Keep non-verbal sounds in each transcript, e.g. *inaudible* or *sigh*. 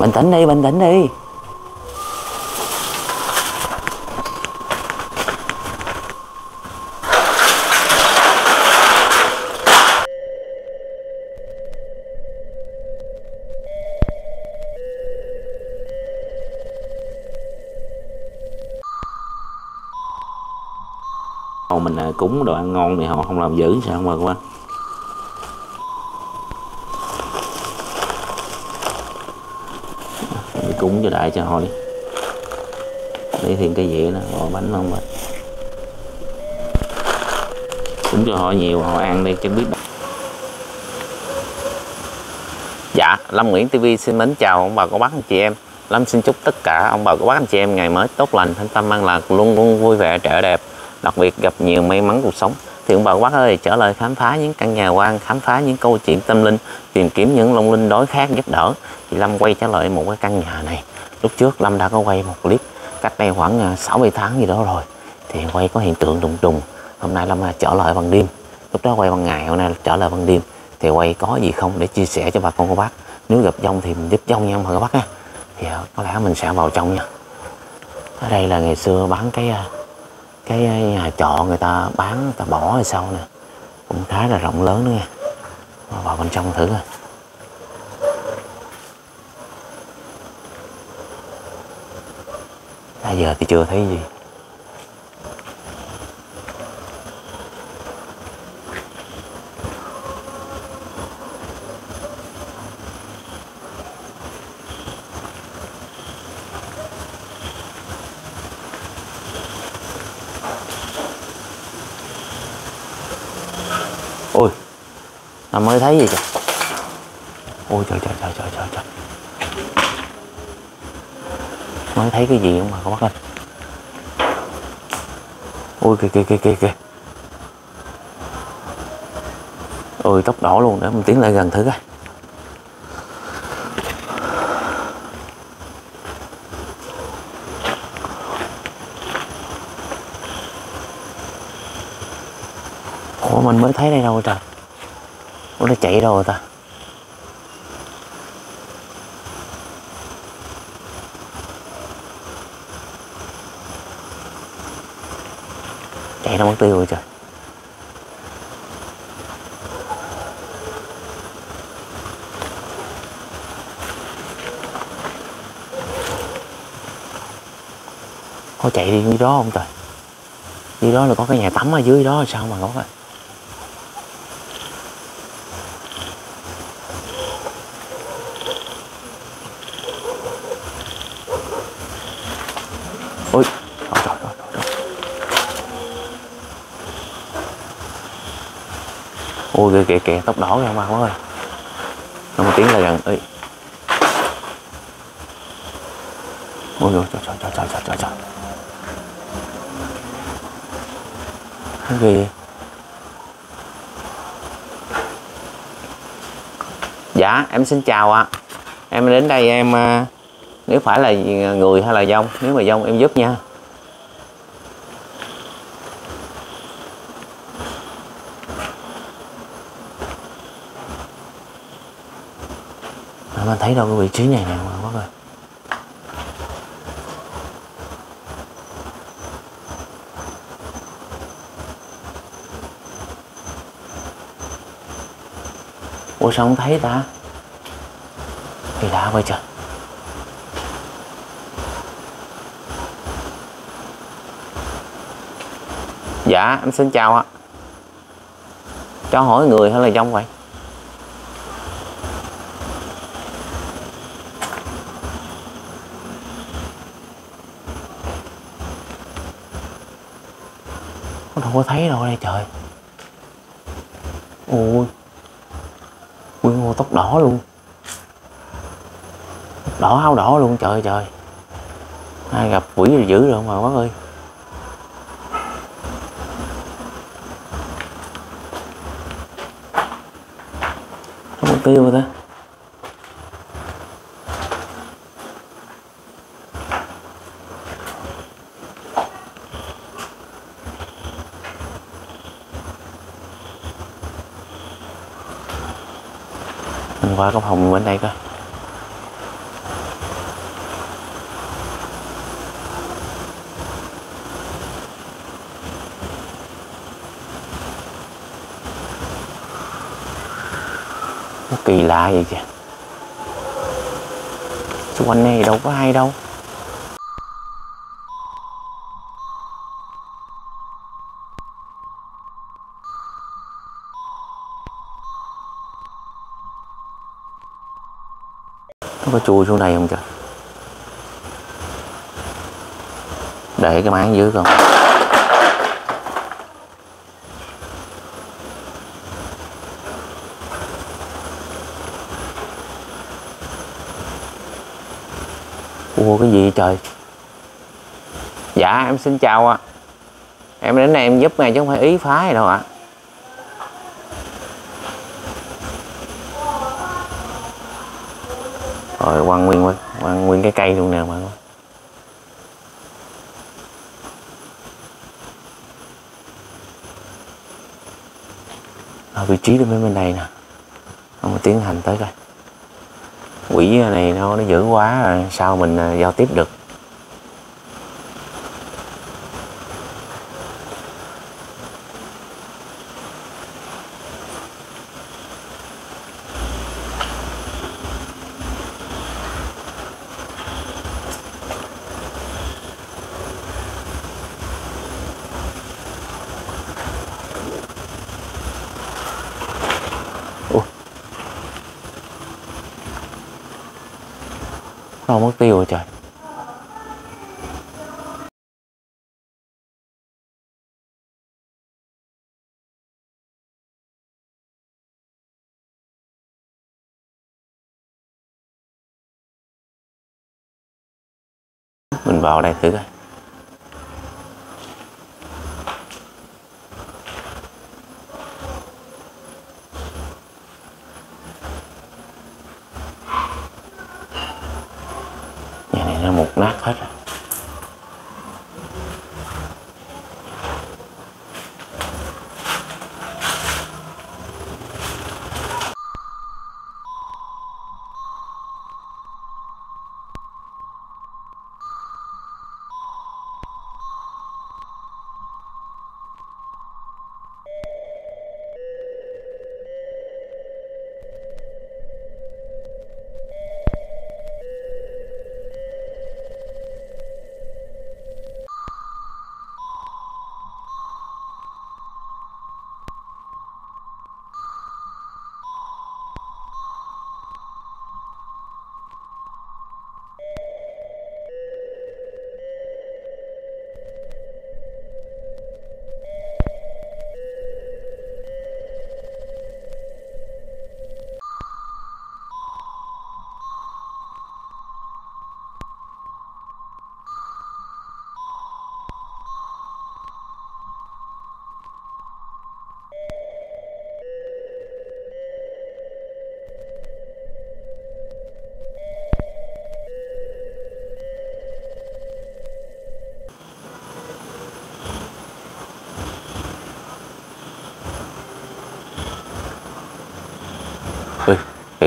bình tĩnh đi, bình tĩnh đi. Mình à, cúng đồ ăn ngon thì họ không làm dữ, sao không mà quan cúng cho đại cho họ đi lấy thêm cái dĩa nè bỏ bánh không vậy? cúng cho họ nhiều họ ăn đi cho biết Dạ, Lâm Nguyễn TV xin mến chào ông bà cô bác anh chị em. Lâm xin chúc tất cả ông bà cô bác anh chị em ngày mới tốt lành, thanh tâm an lạc, luôn luôn vui vẻ trẻ đẹp, đặc biệt gặp nhiều may mắn cuộc sống. Thì ông bà cô bác ơi, trở lại khám phá những căn nhà quan, khám phá những câu chuyện tâm linh, tìm kiếm những long linh đối khác giúp đỡ. Thì Lâm quay trở lại một cái căn nhà này. Lúc trước Lâm đã có quay một clip cách đây khoảng à, 60 tháng gì đó rồi. Thì quay có hiện tượng đùng đùng. Hôm nay Lâm à, trở lại bằng đêm. Lúc đó quay bằng ngày, hôm nay trở lại bằng đêm thì quay có gì không để chia sẻ cho bà con cô bác nếu gặp dông thì mình giúp dông nha mọi các bác ha thì à, có lẽ mình sẽ vào trong nha ở đây là ngày xưa bán cái cái ờ, nhà trọ người ta bán, người ta bỏ ở sau nè. Cũng khá là rộng lớn nữa nha. Vào bên trong thử coi. Bây giờ thì chưa thấy gì ôi nó mới thấy gì kìa? Ôi, trời trời trời trời trời trời. Mới thấy cái gì không mà có bắt ơi ôi, kìa kìa kìa kìa kìa. Ôi, tóc đỏ luôn để mình tiến lại gần thử coi. Ủa, mình mới thấy đây đâu trời? Ủa nó chạy đâu rồi ta? Chạy đâu mất tiêu rồi trời. Có chạy đi dưới đó không trời? Dưới đó là có cái nhà tắm ở dưới đó, sao mà có à ôi trời trời trời trời ôi kìa kìa kìa tóc đỏ kìa ông bà quá ơi nó một tiếng là gần ơi ôi trời trời trời trời trời trời trời cái ghê vậy? dạ em xin chào ạ à. em đến đây em à, nếu phải là người hay là dông, nếu mà dông em giúp nha. Mà mình thấy đâu cái vị trí này nè mà bác ủa sao không thấy ta? Thì đã vậy trời. Dạ em xin chào ạ. Cho hỏi người hay là dông vậy? Con đâu có thấy đâu đây trời. Ôi Nguyên ngô tóc đỏ luôn. Đỏ, áo đỏ luôn, trời trời. Ai gặp quỷ dữ rồi mà bác ơi. Tư vào đó. Ta mình qua cái phòng bên đây coi. Nó kỳ lạ vậy kìa. Xung quanh này đâu có ai đâu. Nó có chui xuống đây không trời? Để cái máng dưới không Ủa cái gì trời? Dạ em xin chào ạ. Em đến đây em giúp ngài chứ không phải ý phá gì đâu ạ. Rồi, quăng nguyên quăng nguyên cái cây luôn nè mọi người ở vị trí bên bên này nè. Ông tiến hành tới coi quỷ này nó nó dữ quá rồi sao mình à, giao tiếp được? Đâu mất tiêu rồi trời. Mình vào đây thử coi.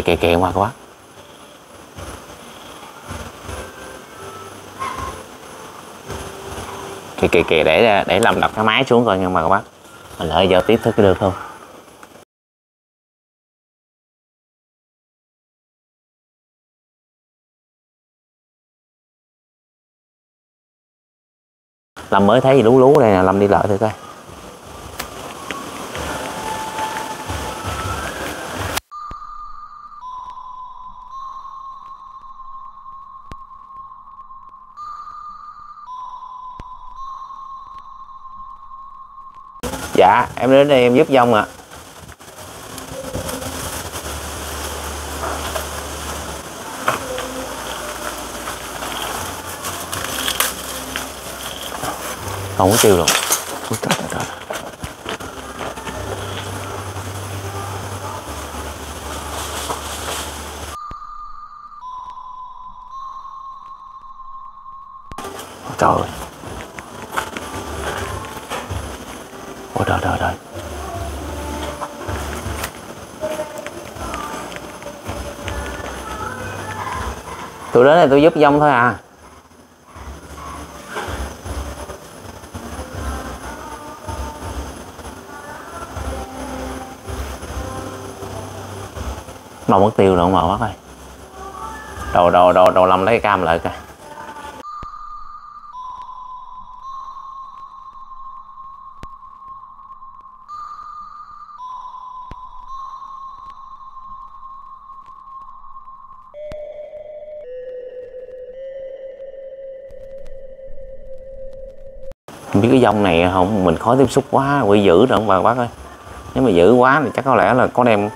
Kệ kệ kìa qua quá. Kìa kệ kệ, để để làm đập cái máy xuống coi nhưng mà các bác. Mình lợi giao tiếp thức được không? Lâm mới thấy gì lú lú đây nè, Lâm đi lợi thử coi. Dạ em đến đây em giúp dông ạ. Không có tiêu rồi. Ui, trời, trời, Tôi giúp dông thôi à. Màu mất tiêu rồi, màu mất rồi đồ đồ đồ đồ lâm lấy cam lại coi. Không biết cái dông này không, mình khó tiếp xúc quá, quỷ dữ rồi ông bà bác ơi. Nếu mà dữ quá thì chắc có lẽ là có đem,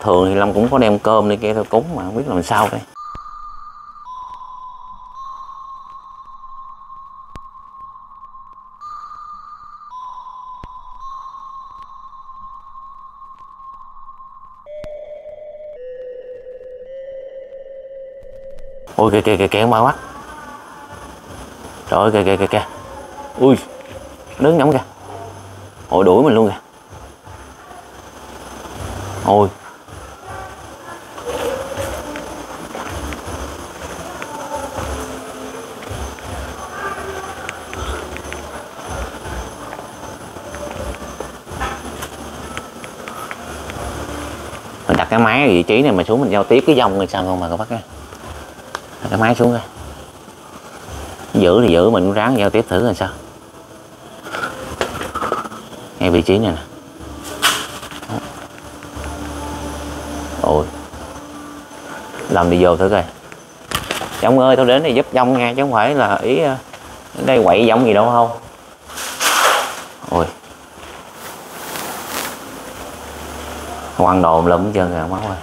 thường thì lâm cũng có đem cơm đi kia thôi, cúng mà, không biết làm sao đây. Ôi, kìa kìa kìa kìa, ông bà bác. Trời ơi, kìa kìa kìa kìa. Ui đứng ngắm kìa. Ôi, đuổi mình luôn kìa. Ôi. Mình đặt cái máy ở vị trí này mà xuống mình giao tiếp cái dòng này sao không mà các bác nha đặt cái máy xuống coi. Giữ thì giữ, mình cũng ráng giao tiếp thử rồi sao ngay vị trí này nè. Ôi. Làm đi vô thử coi. Dông ơi tôi đến đây giúp Dông nha, chứ không phải là ý ờ, đến đây quậy Dông gì đâu không. Ôi. Quăng đồ lụm hết trơn máu ơi.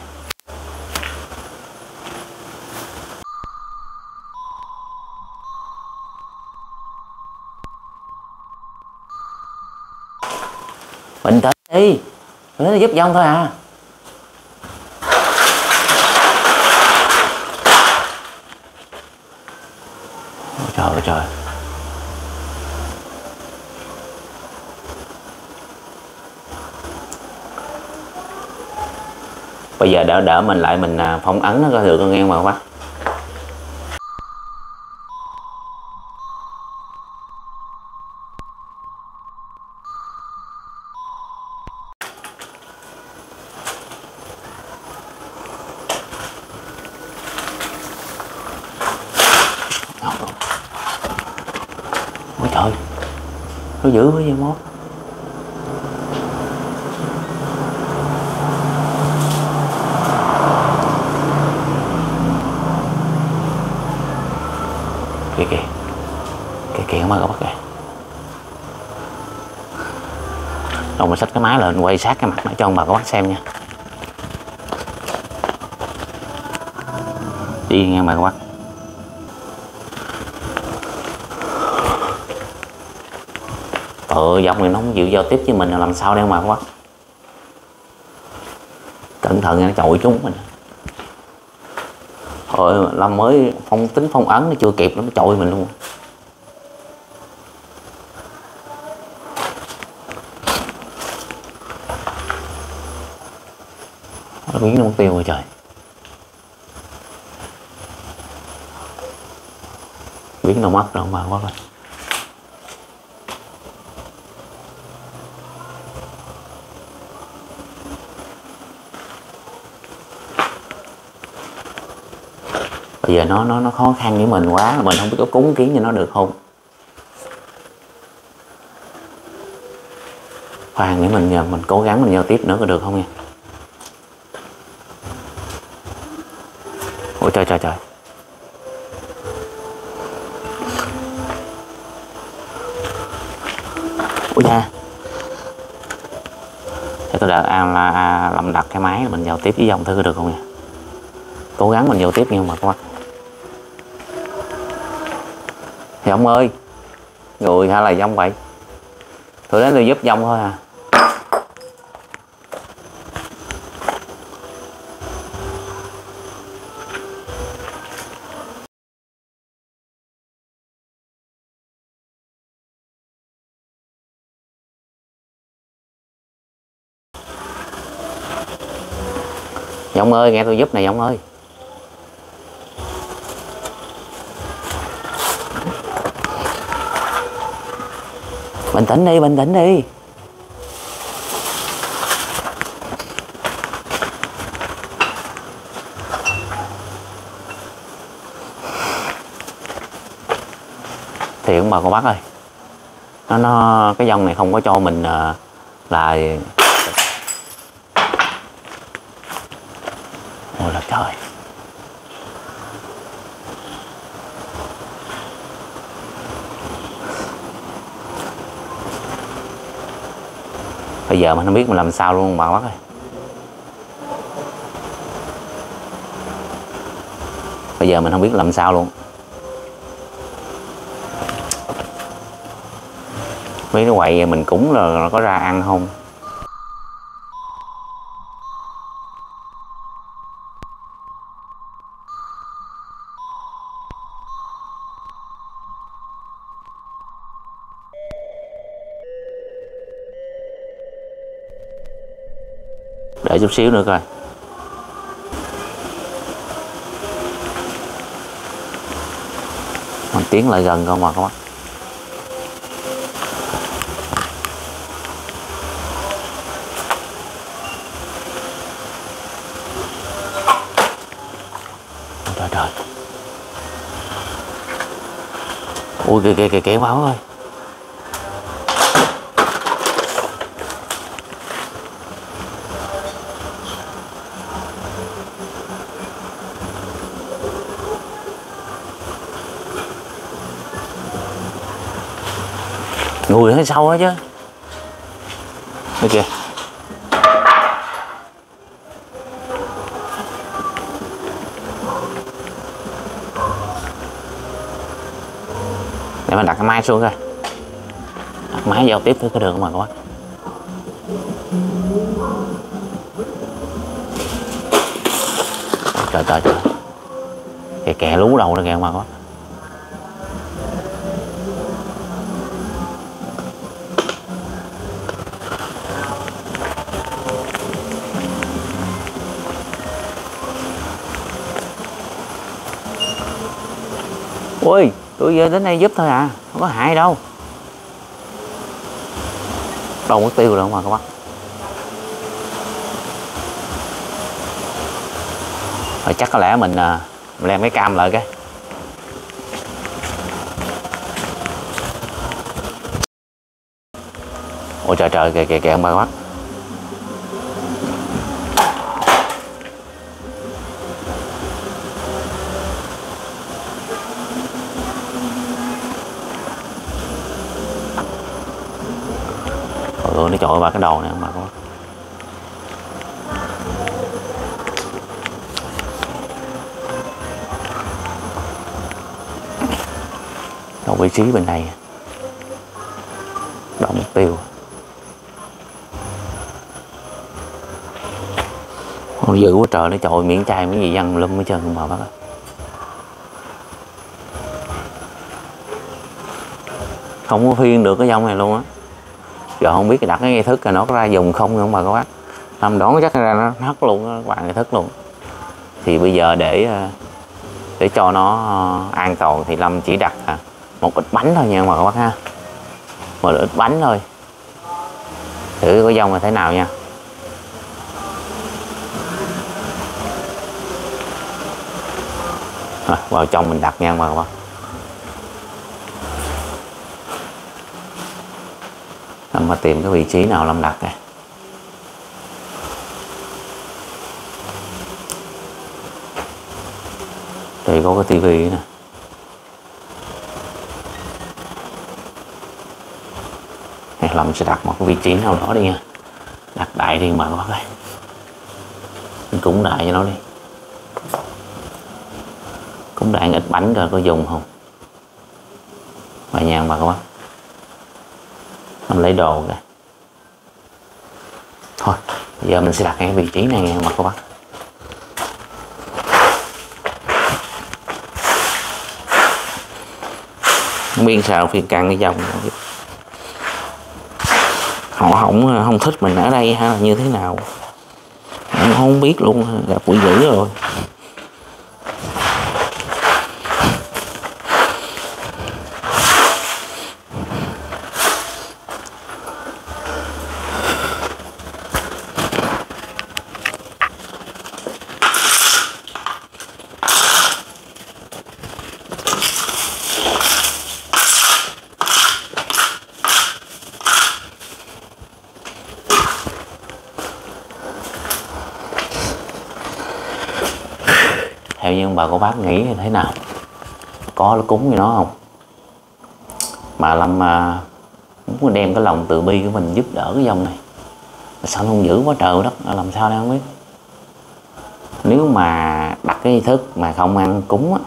Bình tĩnh đi. Nó đến giúp Dông thôi à. Ôi trời ơi trời. Bây giờ đỡ đỡ mình lại mình à, phỏng ấn nó coi được con nghe mà bác ôi trời nó dữ quá vậy mốt kìa kìa kìa kìa, không các bác kìa. Ông mình xách cái máy lên, quay sát cái mặt nó cho ông bà có bắt xem nha. Đi nghe bà có bắt ờ giọng này nó không chịu giao tiếp với mình là làm sao đây mà quá. Cẩn thận nha, nó chọi chúng mình. Thôi Lâm mới phong tính phong ấn nó chưa kịp nó chọi mình luôn. Nó biến mục tiêu rồi trời. Biến nó mất rồi mà quá rồi bây giờ nó nó nó khó khăn với mình quá mình không biết có cúng kiến cho nó được không? Khoan để mình nhờ mình cố gắng mình giao tiếp nữa có được không nha ôi trời trời trời. Ôi da. Để tôi đợi à, là, à, làm đặt cái máy mình giao tiếp với dòng thư có được không nha cố gắng mình giao tiếp nhưng mà các bác thì ông ơi, người hay là dông vậy? Tôi đến tôi giúp dông thôi à. Dông ơi, nghe tôi giúp này, Dông ơi. bình tĩnh đi bình tĩnh đi. Thiệt mà cô bác ơi? Nó nó cái dòng này không có cho mình ờ, uh, là ôi là trời. Bây giờ mình không biết mình làm sao luôn mà bác ơi. Bây giờ mình không biết làm sao luôn. Mấy nó quậy mình cũng là có ra ăn không? Đợi chút xíu nữa coi. Mình tiến lại gần con mà các bạn trời trời. Ui, kìa kìa kìa kìa máu ơi. Lùi ở sau á chứ. Đây kìa. Để mình đặt cái máy xuống coi. Đặt máy giao tiếp với cái đường mà các bác trời trời trời. Kè kè lú đầu nó kìa mà các bác ui tôi giờ đến đây giúp thôi à không có hại đâu. Đâu mất tiêu rồi mà các bác. Rồi chắc có lẽ mình à, mình đem cái cam lại cái. Ôi trời trời kìa kìa kìa ông các bác Ôi, nó chọi vào cái đầu này mà có đâu vị trí bên này. Đậu mục tiêu. Ôi, dữ quá trời nó trội miễn chai mấy gì văng lum hết trơn không mà bác ơi không có phiên được cái dòng này luôn á giờ không biết đặt cái nghi thức là nó có ra dùng không không mà các bác? Năm đó chắc ra nó hất luôn đó, các bạn nghi thức luôn. Thì bây giờ để ờ, để cho nó ờ, an toàn thì lâm chỉ đặt ờ, một ít bánh thôi nha mà các bác ha. Một ít bánh thôi. Thử có dông là thế nào nha. À, vào trong mình đặt nha mà các bác. Mà tìm cái vị trí nào Lâm đặt này đây có cái tivi nè. Hay Lâm sẽ đặt một cái vị trí nào đó đi nha. Đặt đại đi mà các bác ơi mình đại cho nó đi. Cũng đại ít bánh rồi, có dùng không? Và nhàn mà các bác mình lấy đồ kìa. Thôi giờ mình sẽ đặt cái vị trí này nha mà các bác. Không biết sao phiên càng cái dòng họ không không thích mình ở đây hay là như thế nào. Không, không biết luôn gặp quỷ dữ rồi. Ông bà cô bác nghĩ như thế nào? Có cúng gì nó không? Mà lâm mà muốn đem cái lòng từ bi của mình giúp đỡ cái dòng này. Sao nó không giữ quá trời đất à, làm sao đây không biết? Nếu mà đặt cái thức mà không ăn cúng á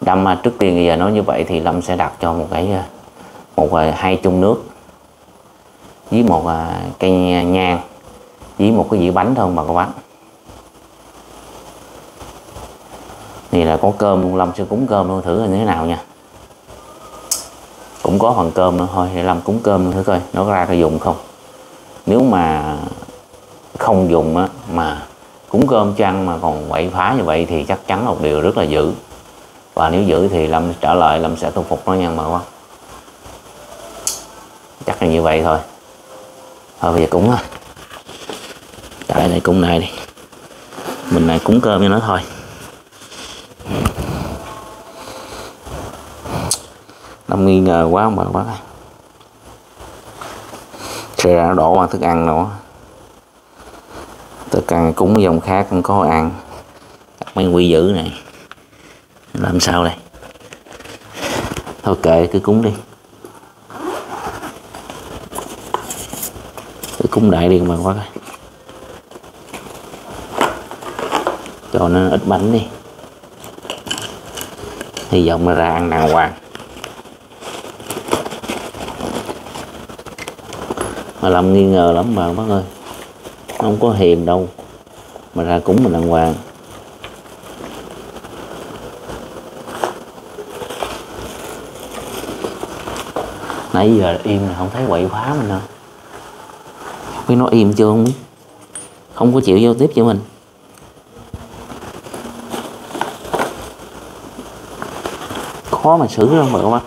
đâm à, trước tiên bây giờ nói như vậy thì lâm sẽ đặt cho một cái à, một hai chung nước với một cây nhang, với một cái dĩa bánh thôi mà các bác. Thì là có cơm luôn lâm sẽ cúng cơm luôn, thử là như thế nào nha. Cũng có phần cơm nữa, thôi thì lâm cúng cơm thử coi, nó ra có dùng không. Nếu mà không dùng á, mà cúng cơm chăng mà còn quậy phá như vậy thì chắc chắn một điều rất là dữ. Và nếu dữ thì lâm trả lời, lâm sẽ thu phục nó nha mà quá. Chắc là như vậy thôi. Thôi bây giờ cúng á. Tại này cúng này đi. Mình lại cúng cơm cho nó thôi. Lâm nghi ngờ quá ông bà quá. Thì ra đổ bằng thức ăn nữa. Thức ăn cúng dòng khác không có ăn. Mấy quy dữ này. Làm sao đây? Thôi kệ cứ cúng đi. Cứ cúng đại đi mà quá, Cho nó ít bánh đi. Hy vọng là ra ăn đàng hoàng. Mà làm nghi ngờ lắm bà bác ơi. Không có hiền đâu mà ra cúng mình đàng hoàng. Nãy giờ im là không thấy quậy phá mình đâu. Biết nó im chưa không biết. Không có chịu giao tiếp cho mình. Khó mà xử lắm bà các bác.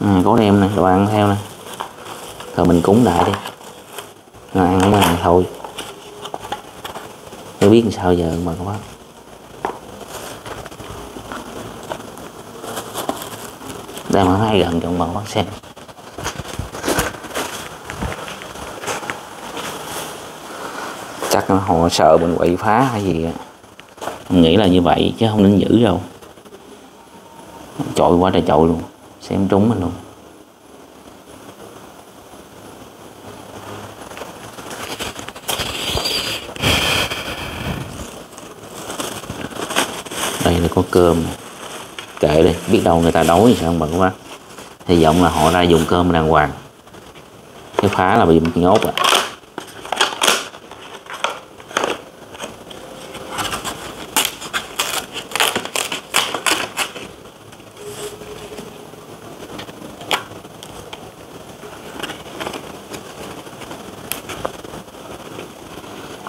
À, có đem này đồ ăn theo này rồi mình cúng lại đi. Nó ăn không ăn thôi. Tôi biết làm sao giờ mà các bác đây mà hai gần cho bằng bác xem. Chắc họ sợ mình quậy phá hay gì mình nghĩ là như vậy chứ không nên giữ đâu. Chọi quá trời chọi luôn. Xem trúng mình luôn đây là có cơm. Kệ đi, biết đâu người ta đói sao mà các bác hy vọng là họ ra dùng cơm đàng hoàng. Cái phá là bị nhốt à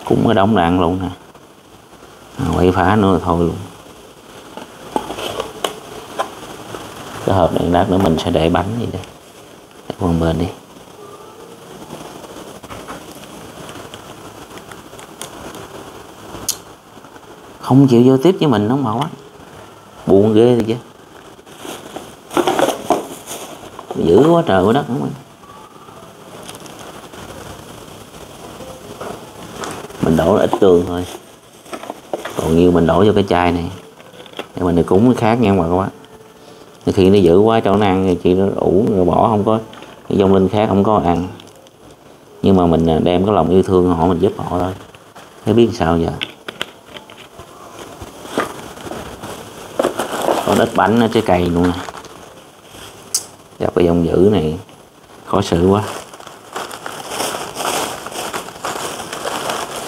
cũng có đóng đạn luôn nè. À, quậy phá nữa thôi luôn cái hộp này lát nữa mình sẽ để bánh gì đây. Để qua bên đi. Không chịu vô tiếp với mình nó mà quá. Buồn ghê thì chứ. Dữ quá trời quá đất không anh mình đổ ít tương thôi. Còn nhiều mình đổ vô cái chai này. Để mình được cúng cái khác nha các bạn thì khi nó giữ quá cho nó ăn thì chị nó ủ rồi bỏ, không có, cái dông linh khác không có ăn. Nhưng mà mình à, đem cái lòng yêu thương họ, mình giúp họ thôi. Thế biết sao giờ? Con đất bánh nó trái cây luôn. Nè gặp cái dòng dữ này, khó xử quá.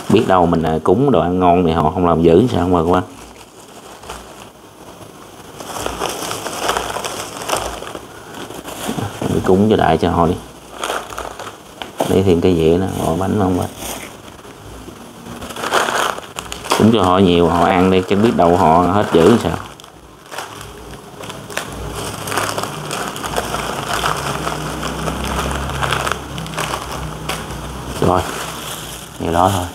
Biết đâu mình à, cúng đồ ăn ngon thì họ không làm dữ, sao mà cúng cho đại cho họ đi. Để thêm cái dĩa nữa họ bánh không bánh cúng cho họ nhiều, họ ăn đi, chứ biết đâu họ hết dữ sao rồi nhiều đó thôi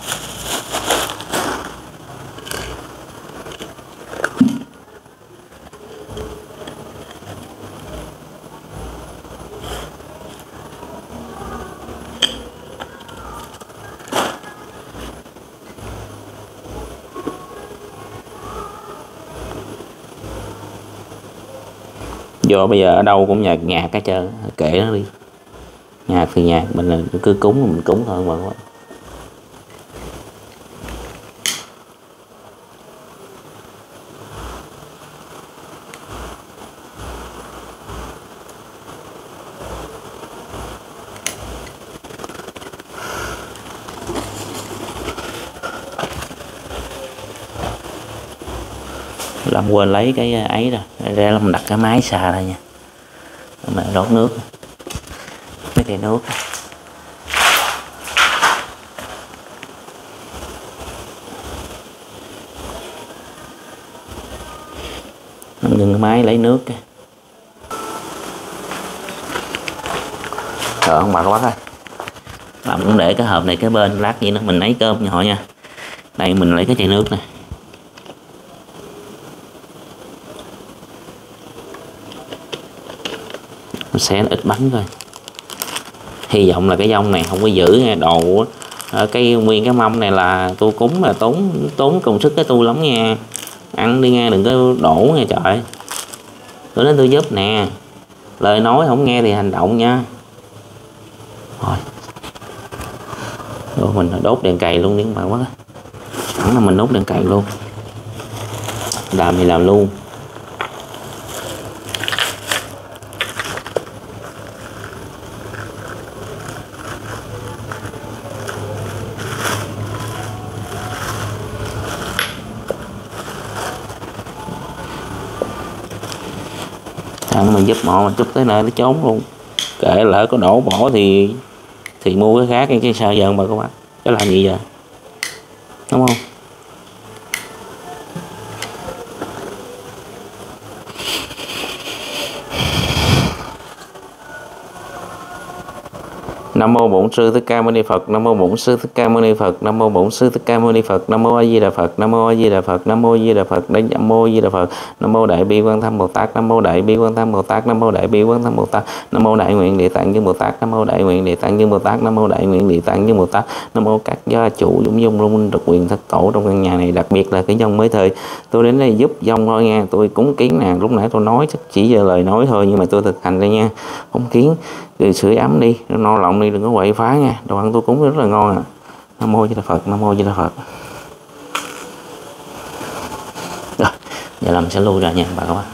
vô, bây giờ ở đâu cũng nhạc nhạc cái trơn, kệ nó đi. Nhạc thì nhạc, mình là cứ cúng, mình cúng thôi, mà Lâm quên lấy cái à, ấy rồi ra Lâm đặt cái máy xà ra nha. Mà đốt nước. Mấy chai nước. Lâm cái máy lấy nước kìa không ông quá thôi, làm cũng để cái hộp này cái bên lát gì nữa mình lấy cơm cho họ nha. Đây mình lấy cái chai nước này xé nó ít bánh thôi. Hy vọng là cái dông này không có giữ nha đồ ờ, cái nguyên cái mâm này là tôi cúng là tốn tốn công sức cái tu lắm nha. Ăn đi nghe đừng có đổ nha trời. Tôi nói tôi giúp nè. Lời nói không nghe thì hành động nha. Rồi. Rồi mình đốt đèn cày luôn đi mà quá. Hẳn là mình đốt đèn cày luôn. Làm thì làm luôn. Mộng mình giúp họ mình chút tới nơi nó trốn luôn. Kệ lỡ có đổ bỏ thì thì mua cái khác, cái sao giờ mà các bạn cái làm gì giờ đúng không? Mô Bổn Sư Thích Ca Mâu Ni Phật. Nam mô Bổn Sư Thích Ca Mâu Ni Phật. Nam mô Bổn Sư Thích Ca Mâu Ni Phật. Nam mô A Di Đà Phật. Nam mô A Di Đà Phật. Nam mô A Di Đà Phật. Nam mô A Di Đà Phật. Nam mô Đại Bi Quan Tham Bồ Tát. Nam mô Đại Bi Quan Tham Bồ Tát. Nam mô Đại Bi Quan Tham Bồ Tát. Nam mô Đại Nguyện Địa Tạng Như Bồ Tát. Nam mô Đại Nguyện Địa Tạng Như Bồ Tát. Nam mô Đại Nguyện Địa Tạng Như Bồ Tát. Nam mô các gia chủ dũng dung luôn minh độc quyền thất tổ trong căn nhà này, đặc biệt là cái dòng mới thời. Tôi đến đây giúp dòng thôi nha. Tôi cúng kiến nè, lúc nãy tôi nói chắc chỉ giờ lời nói thôi nhưng mà tôi thực hành đây nha. Cúng kiến thì sưởi ấm đi, no lòng đi, đừng có quậy phá nha. Đồ ăn tôi cúng rất là ngon à. Nam mô di đà phật, nam mô di đà phật. Rồi, giờ làm sẽ lui ra nha, bà các bạn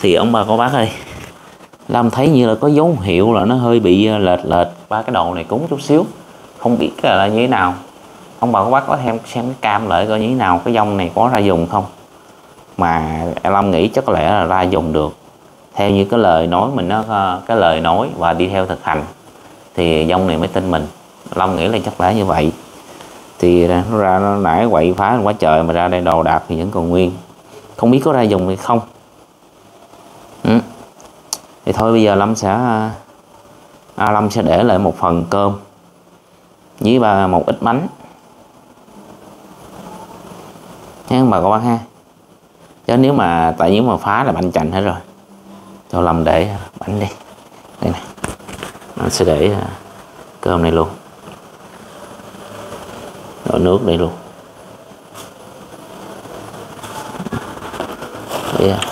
thì ông bà cô bác ơi Lâm thấy như là có dấu hiệu là nó hơi bị à, lệch lệch. Ba cái đầu này cúng chút xíu, không biết là như thế nào. Ông bà cô bác có thêm xem cái cam lại coi như thế nào, cái dông này có ra dùng không? Mà Lâm nghĩ chắc có lẽ là ra dùng được. Theo như cái lời nói mình nó à, cái lời nói và đi theo thực hành thì dông này mới tin mình. Lâm nghĩ là chắc lẽ như vậy. Thì nó ra nó nãy quậy phá quá trời mà ra đây đồ đạc thì vẫn còn nguyên. Không biết có ra dùng hay không ừ. thì thôi bây giờ Lâm sẽ à, Lâm sẽ để lại một phần cơm với bà một ít bánh. Nha bà các bác ha. Chứ nếu mà tại nếu mà phá là bánh chành hết rồi. Cho Lâm để bánh đi. Đây này anh sẽ để à, cơm này luôn. Rồi nước đây luôn. Yeah.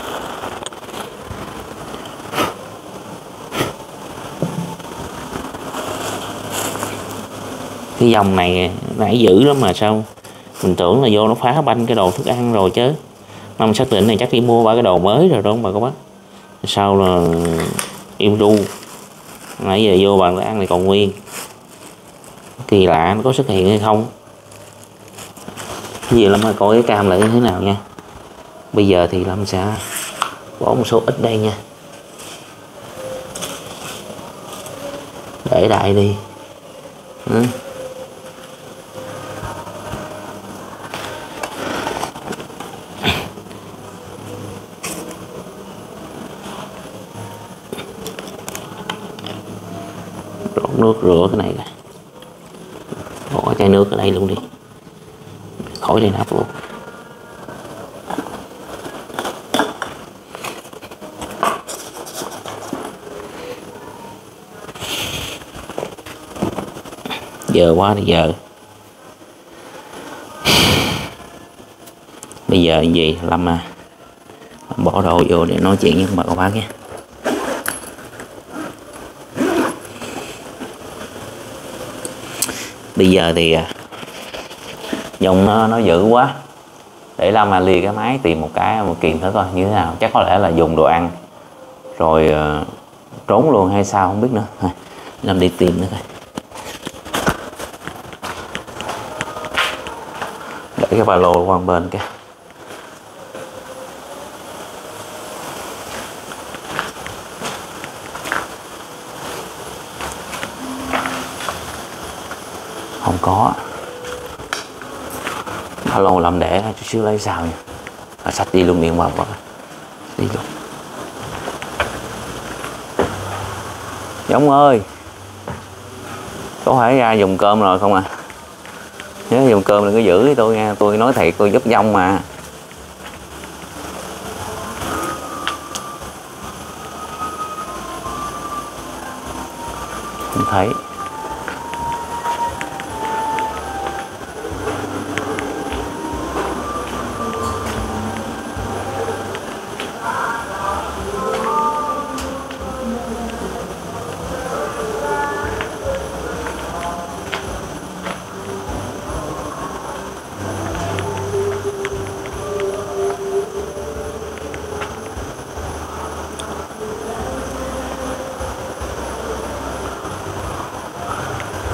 Cái dòng này nãy dữ lắm mà sao? Mình tưởng là vô nó phá banh cái đồ thức ăn rồi chứ. Mà mình xác định này chắc đi mua ba cái đồ mới rồi đúng không bà các bác? Sau là im ru nãy giờ vô bàn ăn này còn nguyên. Kỳ lạ, nó có xuất hiện hay không? Cái gì lắm mà coi cái cam lại như thế nào nha. Bây giờ thì làm sẽ bỏ một số ít đây nha. Để đại đi. Ừ. nước rửa cái này kìa bỏ chai luôn đi. Khỏi đây nắp luôn. Giờ quá thì giờ. Bây giờ gì làm à? Bỏ đồ vô để nói chuyện với bà con bác nhé bây giờ thì à, dùng nó nó dữ quá. Để làm mà lìa cái máy tìm một cái một kiện thử coi như thế nào. Chắc có lẽ là dùng đồ ăn. Rồi uh, trốn luôn hay sao không biết nữa. *laughs* Làm đi tìm nữa coi. Để cái ba lô qua bên kia không có lâu làm để chút xíu lấy sao nha à, sách đi luôn miệng vào quá đi luôn. Giống ơi. Có phải ra dùng cơm rồi không à nhớ dùng cơm đừng có giữ với tôi nha. Tôi nói thiệt tôi giúp dông mà. Không thấy.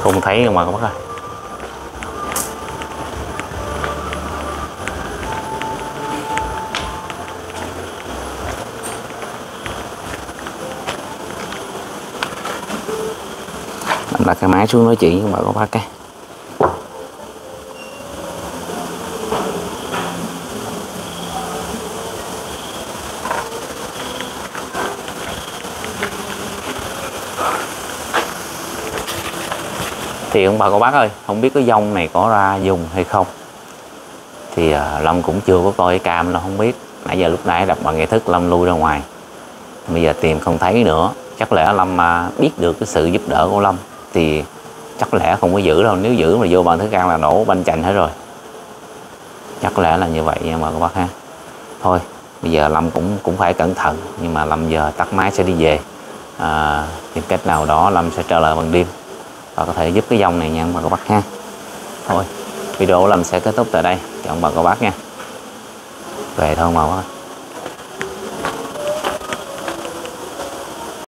Không thấy mà các bác ơi đặt cái máy xuống nói chuyện với bà các bác cái. Thì ông bà cô bác ơi không biết cái dông này có ra dùng hay không? Thì uh, Lâm cũng chưa có coi cái cam nó không biết. Nãy giờ lúc nãy đọc bằng nghệ thức Lâm lui ra ngoài. Bây giờ tìm không thấy nữa. Chắc lẽ Lâm uh, biết được cái sự giúp đỡ của Lâm thì chắc lẽ không có giữ đâu. Nếu giữ mà vô bằng thức ăn là nổ banh chành hết rồi. Chắc lẽ là như vậy nha mà các bác ha. Thôi bây giờ Lâm cũng cũng phải cẩn thận. Nhưng mà Lâm giờ tắt máy sẽ đi về. À, tìm cách nào đó Lâm sẽ trở lại bằng đêm và có thể giúp cái dòng này nha bà cô bác ha. Thôi, video làm sẽ kết thúc tại đây. Chào bà cô bác nha. Về thôi mà bác